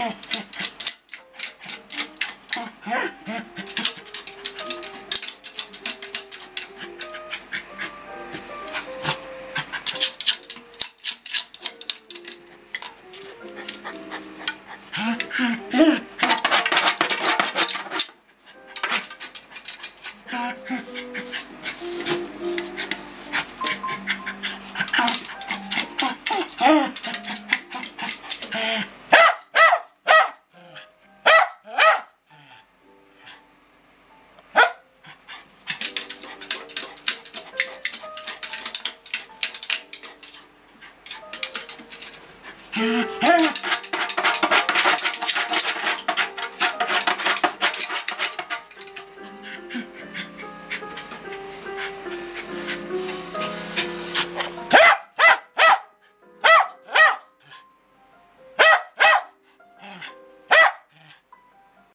Ha ha ha ha ha ha Hey, hey, hey.